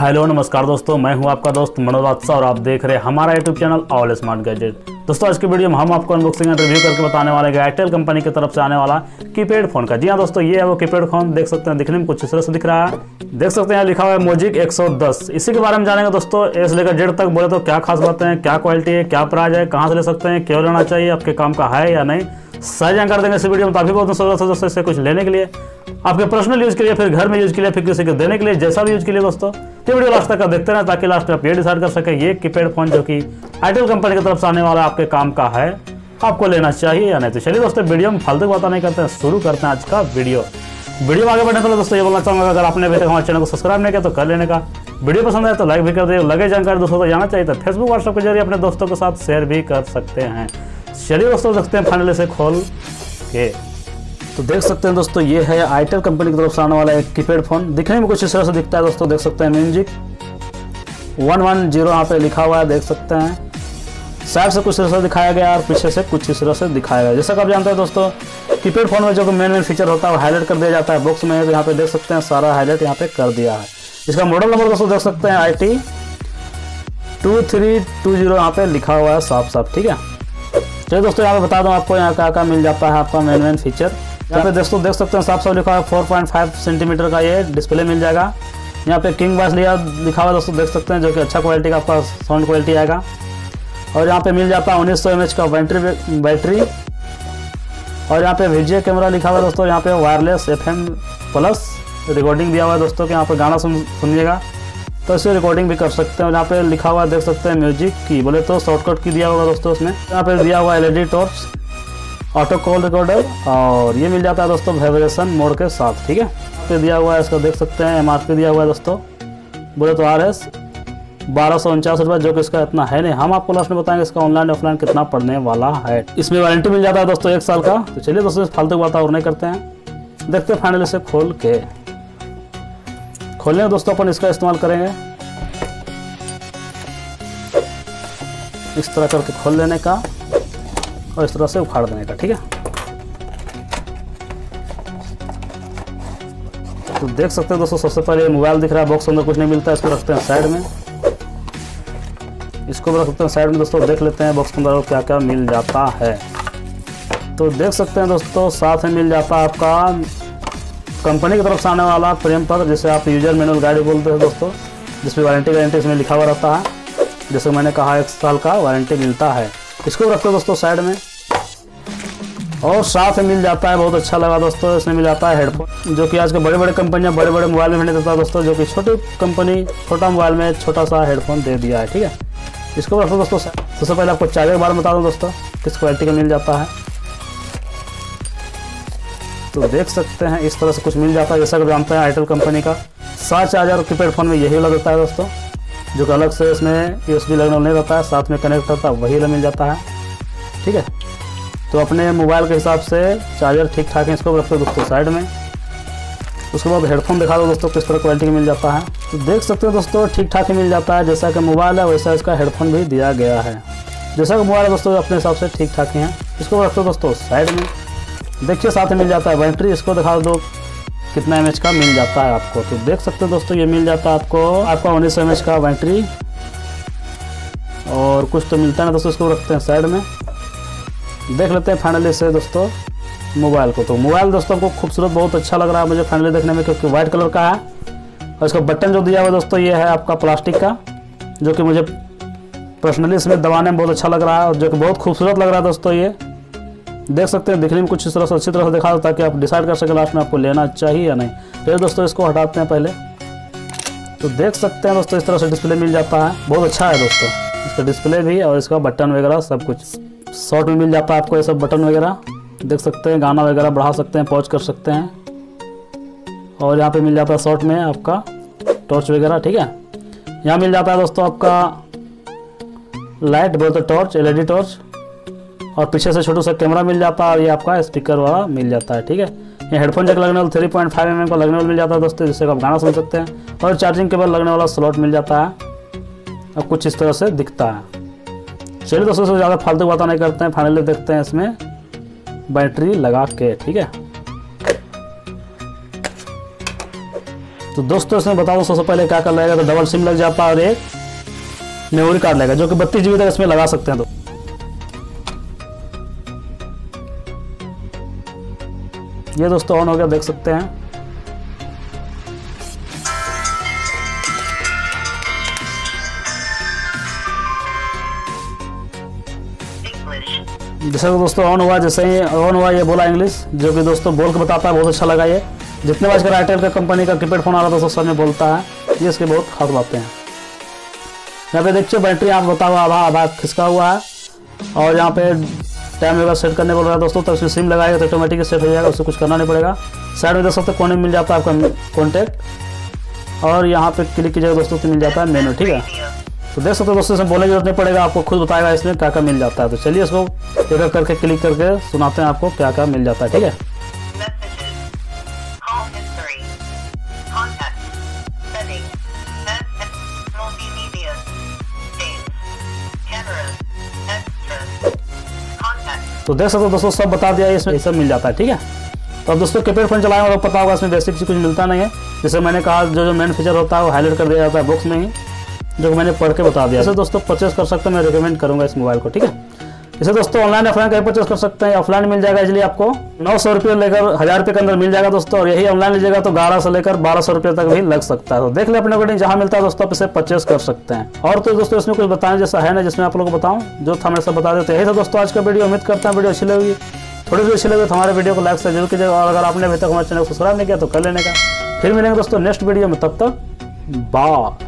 Hello, नमस्कार दोस्तों, मैं हूँ आपका दोस्त मनोज बादशाह और आप देख रहे हैं हमारा YouTube channel all smart gadget. दोस्तों, आज की वीडियो में हम आपको अनबॉक्सिंग एंड रिव्यू करके बताने वाले हैं एयरटेल कंपनी की तरफ़ से आने वाला कीपैड फ़ोन का। जी हाँ दोस्तों, ये है वो कीपैड फ़ोन देख सकते हैं, दिखने में कुछ इस तरह से दिख रहा है। देख सकते हैं, लिखा हुआ है मोजिक 110 इसी के बारे में जानेंगे दोस्तों ए से लेकर जेड तक बोले तो क्या खास बातें हैं, क्या क्वालिटी है, क्या प्राइस है, कहाँ से ले सकते हैं, क्यों लेना चाहिए, आपके काम का है या नहीं। सारी जानकारी देंगे इस वीडियो में काफ़ी बहुत है दोस्तों इससे कुछ लेने के लिए। आपके पर्सनल यूज़ के लिए, फिर घर में यूज़ के लिए, फिर किसी को देने के लिए, जैसा भी यूज़ के लिए दोस्तों। ये वीडियो लास्ट तक देखते रहें ताकि लास्ट में आप ये डिसाइड कर सके ये कीपैड फ़ोन जो कि आईटेल कंपनी की तरफ़ से आने वाला आपके काम का है, आपको लेना चाहिए या नहीं। तो चलिए दोस्तों वीडियो में फालतू बात नहीं करते हैं, शुरू करते हैं आज का वीडियो वीडियो आगे बढ़ने पहले दोस्तों, ये बोलना चाहूँगा, अगर आपने अभी तक हमारे चैनल को सब्सक्राइब नहीं किया तो कर लेने का। वीडियो पसंद आए तो लाइक भी कर दे लगे जानकारी दोस्तों को जाना चाहिए तो फेसबुक व्हाट्सएप के ज़रिए अपने दोस्तों के साथ शेयर भी कर सकते हैं। चलिए दोस्तों, देखते हैं फाइनली से खोल के। तो देख सकते हैं दोस्तों, ये है आईटेल कंपनी की तरफ़ से आने वाला एक कीपैड फ़ोन दिखने में कुछ इस तरह से दिखता है दोस्तों, देख सकते हैं म्यूज़िक वन वन ज़ीरो यहाँ पे लिखा हुआ है, देख सकते हैं। साइड से कुछ इस तरह से दिखाया गया और पीछे से कुछ इस तरह से दिखाया गया जैसा कि आप जानते हैं दोस्तों कीपैड फ़ोन में जो मेन मेन फीचर होता है, वो हाईलाइट कर दिया जाता है। बॉक्स में तो यहाँ पे देख सकते हैं, सारा हाईलाइट यहाँ पे कर दिया है। इसका मॉडल नंबर दोस्तों देख सकते हैं I T two three two zero यहाँ पे लिखा हुआ है साफ़ साफ़ ठीक है? चलिए दोस्तों, यहाँ पे बता दूँ आपको यहाँ क्या क्या मिल जाता है आपका मेन मेन फीचर यहाँ पे दोस्तों देख सकते हैं, साफ़ साफ़ लिखा है फोर पॉइंट फाइव सेंटीमीटर का ये डिस्प्ले मिल जाएगा। यहाँ पे किंग बास लिया, लिखा हुआ दोस्तों, देख सकते हैं, जो कि अच्छा क्वालिटी का आपका साउंड क्वालिटी आएगा। और यहाँ पे मिल जाता है उन्नीस सौ एम एच का बैटरी बैटरी। और यहाँ पे वीजियो कैमरा लिखा हुआ दोस्तों, यहाँ पे wireless F M plus recording दिया हुआ है दोस्तों, के यहाँ पे गाना सुन, सुनिएगा। तो इसे रिकॉर्डिंग भी कर सकते हैं यहाँ पे लिखा हुआ देख सकते हैं म्यूज़िक की, बोले तो शॉर्टकट की दिया होगा दोस्तों उसमें। यहाँ पे दिया हुआ LED torch auto call recorder और ये मिल जाता है दोस्तों वाइब्रेशन मोड के साथ, ठीक है? पे दिया हुआ है इसका, देख सकते हैं एमआरपी दिया हुआ है दोस्तों। बोले तो आर एस बारह सौ उनचास रुपये जो कि इसका इतना है नहीं। हम आपको लास्ट में बताएँगे इसका ऑनलाइन ऑफलाइन कितना पड़ने वाला है। इसमें वारंटी मिल जाता है दोस्तों एक साल का। तो चलिए दोस्तों फालतू बात और नहीं करते हैं। देखते हैं फाइनल इसे खोल के। खोलने दोस्तों अपन इसका इस्तेमाल करेंगे। इस तरह करके खोल लेने का। और इस तरह से उखाड़ देने का ठीक है? तो देख सकते हैं दोस्तों, सबसे पहले मोबाइल दिख रहा है बॉक्स अंदर कुछ नहीं मिलता, इसको रखते हैं साइड में। इसको भी रख सकते हैं साइड में, दोस्तों, देख लेते हैं बॉक्स अंदर क्या क्या मिल जाता है। तो देख सकते हैं दोस्तों, साथ में मिल जाता है आपका कंपनी की तरफ़ से आने वाला प्रेम पत्र, जिसे आप यूज़र मैनुअल गाइड बोलते हैं दोस्तों, जिसमें वारंटी गारंटी इसमें लिखा हुआ रहता है। जैसे मैंने कहा, एक साल का वारंटी मिलता है। इसको रखते हो दोस्तों साइड में। और साथ में मिल जाता है, बहुत अच्छा लगा दोस्तों, इसमें मिल जाता है हेडफोन जो कि आज के बड़े बड़े कंपनियाँ बड़े बड़े मोबाइल में देता दोस्तों, जो कि छोटी कंपनी छोटा मोबाइल में छोटा सा हेडफोन दे दिया है, ठीक है? इसको रखो दोस्तों सबसे पहले आपको चार्जर के बारे में बता दूँ दोस्तों, किस क्वालिटी का मिल जाता है। तो देख सकते हैं, इस तरह से कुछ मिल जाता है, जैसा कि जानते हैं आईटेल कंपनी का। सात चार्जर कीपैड फ़ोन में यही वाला देता है दोस्तों। जो कि अलग से इसमें यू एस बी लगना नहीं रहता है साथ में कनेक्ट रहता है वही मिल जाता है। ठीक है? तो अपने मोबाइल के हिसाब से चार्जर ठीक ठाक है, इसको रखते दोस्तों साइड में। उसके बाद हेडफोन दिखा दो दोस्तों, किस तरह क्वालिटी का मिल जाता है। तो देख सकते हो दोस्तों ठीक ठाक ही मिल जाता है, जैसा कि मोबाइल है, वैसा इसका हेडफोन भी दिया गया है। जैसा कि मोबाइल दोस्तों, अपने हिसाब से ठीक ठाक ही है। इसको रखते दोस्तों साइड में। देखिए साथ में मिल जाता है बैटरी इसको दिखा दो। कितना एमएच का मिल जाता है आपको? तो देख सकते हो दोस्तों, ये मिल जाता है आपको, आपका उन्नीस एम का बैटरी और कुछ तो मिलता है ना दोस्तों, इसको रखते हैं साइड में। देख लेते हैं फाइनली से दोस्तों मोबाइल को। तो मोबाइल दोस्तों को खूबसूरत, बहुत अच्छा लग रहा है मुझे फाइनली देखने में, क्योंकि व्हाइट कलर का है। और इसका बटन जो दिया हुआ दोस्तों, ये है आपका प्लास्टिक का, जो कि मुझे पर्सनली इसमें दबाने में बहुत अच्छा लग रहा है और जो कि बहुत खूबसूरत लग रहा है दोस्तों ये। देख सकते हैं, दिखने में कुछ इस तरह से, अच्छी तरह से दिखा दो ताकि आप डिसाइड कर सकें लास्ट में आपको लेना चाहिए या नहीं। फिर दोस्तों, इसको हटाते हैं पहले। तो देख सकते हैं दोस्तों, इस तरह से डिस्प्ले मिल जाता है। बहुत अच्छा है दोस्तों। इसका डिस्प्ले भी और इसका बटन वगैरह सब कुछ। शॉर्ट में मिल जाता है आपको ये सब बटन वगैरह। देख सकते हैं, गाना वगैरह बढ़ा सकते हैं पॉज कर सकते हैं। और यहाँ पे मिल जाता है शॉर्ट में आपका टॉर्च वगैरह, ठीक है? यहाँ मिल जाता है दोस्तों आपका लाइट बोलते टॉर्च एलईडी टॉर्च और पीछे से छोटा सा कैमरा मिल जाता है और ये आपका स्पीकर वाला मिल जाता है, ठीक है? ये हेडफोन जैक लगने वाला थ्री पॉइंट फाइव एम का लगने वाला मिल जाता है दोस्तों, जिससे आप गाना सुन सकते हैं। और चार्जिंग केबल लगने वाला स्लॉट मिल जाता है। अब कुछ इस तरह से दिखता है। चलिए दोस्तों से ज़्यादा फालतू बातें नहीं करते हैं फाइनली देखते हैं इसमें बैटरी लगा के, ठीक है? तो दोस्तों, इसमें बता दो, सबसे पहले क्या कर लगेगा तो डबल सिम लग जाता है और एक मेमोरी कार्ड लगेगा, जो कि बत्तीस जी तक इसमें लगा सकते हैं तो ये दोस्तों ऑन हो गया, देख सकते हैं। जैसे दोस्तों ऑन हुआ, जैसे ही ऑन हुआ, ये बोला इंग्लिश जो कि दोस्तों बोल के बताता है, बहुत अच्छा लगा ये। जितने बार इसका आईटेल का कंपनी का कीपैड फ़ोन आ रहा था, दोस्तों में बोलता है। ये इसके बहुत खास बातें हैं। यहाँ पे देखिए बैटरी आप बता हुआ आधा आधा खिसका हुआ है? और यहाँ पे टाइम वगैरह सेट करने बोल रहा है दोस्तों, तब इसमें सिम लगाएगा तो ऑटोमेटिक सेट हो जाएगा, उससे कुछ करना नहीं पड़ेगा। साइड में देख सकते कोने में मिल जाता है आपका कॉन्टैक्ट और यहाँ पे क्लिक कीजिएगा दोस्तों तो मिल जाता है मेनू ठीक है? तो देख सकते हो दोस्तों, इसमें बोलने की ज़रूरत नहीं पड़ेगा, आपको खुद बताएगा इसमें क्या क्या मिल जाता है। तो चलिए इसको एक एक करके क्लिक करके सुनाते हैं आपको क्या क्या मिल जाता है, ठीक है? तो देख सकते हो दोस्तों, सब बता दिया, इसमें सब मिल जाता है, ठीक है? तो अब दोस्तों कीपैड फ़ोन चलाएँगे और पता होगा इसमें बेसिक कुछ मिलता नहीं है। जैसे मैंने कहा, जो जो मेन फीचर होता है, वो हाईलाइट कर दिया जाता है बुक्स में ही, जो मैंने पढ़ के बता दिया। दोस्तों परचेस कर सकते हैं, मैं रिकमेंड करूँगा इस मोबाइल को, ठीक है? इसे दोस्तों ऑनलाइन ऑफलाइन कहीं परचेस कर सकते हैं ऑफलाइन मिल जाएगा इसलिए आपको। नौ सौ रुपये लेकर हज़ार रुपये के अंदर मिल जाएगा दोस्तों, और यही ऑनलाइन लीजिएगा तो ग्यारह से लेकर बारह सौ रुपये तक भी लग सकता है। तो देख ले अपने अकॉर्डिंग जहाँ मिलता है दोस्तों, आप इसे परचेस कर सकते हैं। और तो दोस्तों, इसमें कुछ बताएँ जैसा है ना, जिसमें आप लोगों को बताऊँ, जो था मेरे बता देते यही था दोस्तों, आज का वीडियो उम्मीद करता हूँ वीडियो अच्छी लगी थोड़ी सी अच्छी लगे तो हमारे वीडियो को लाइक से ज़रूर कीजिएगा, और अगर आपने अभी तक हमारे चैनल को सब्सक्राइब नहीं किया तो कर लेने का। फिर मिलेंगे दोस्तों नेक्स्ट वीडियो में। तब तक बाय